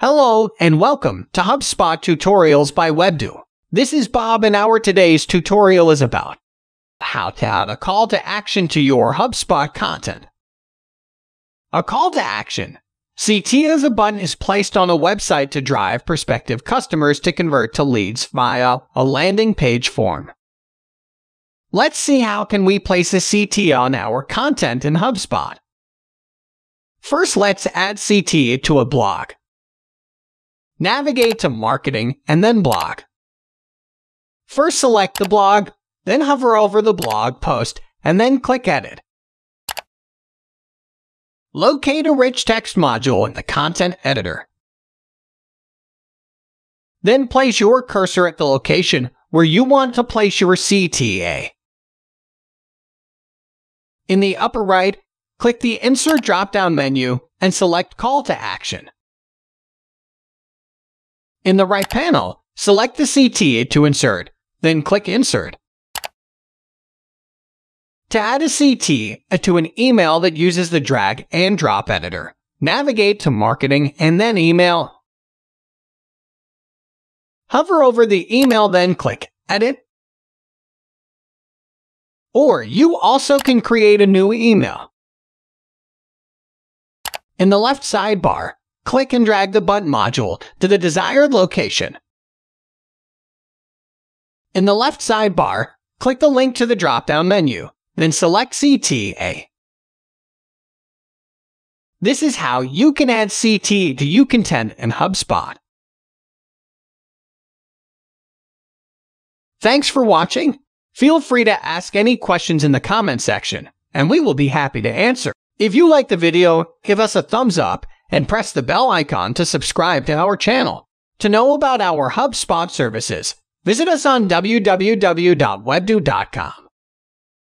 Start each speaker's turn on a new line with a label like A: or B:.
A: Hello and welcome to HubSpot Tutorials by Webdew. This is Bob and our today's tutorial is about how to add a call to action to your HubSpot content. A call to action. CT as a button is placed on a website to drive prospective customers to convert to leads via a landing page form. Let's see how can we place a CTA on our content in HubSpot. First, let's add CTA to a blog. Navigate to Marketing and then Blog. First select the blog, then hover over the blog post and then click Edit. Locate a rich text module in the content editor. Then place your cursor at the location where you want to place your CTA. In the upper right, click the Insert drop-down menu and select Call to Action. In the right panel, select the CTA to insert, then click Insert. To add a CTA to an email that uses the drag and drop editor, navigate to Marketing and then Email. Hover over the email, then click Edit. Or you also can create a new email. In the left sidebar, click and drag the button module to the desired location. In the left sidebar, click the link to the drop-down menu, then select CTA. This is how you can add CTA to your content in HubSpot. Thanks for watching. Feel free to ask any questions in the comment section, and we will be happy to answer. If you like the video, give us a thumbs up and press the bell icon to subscribe to our channel. To know about our HubSpot services, visit us on www.webdew.com.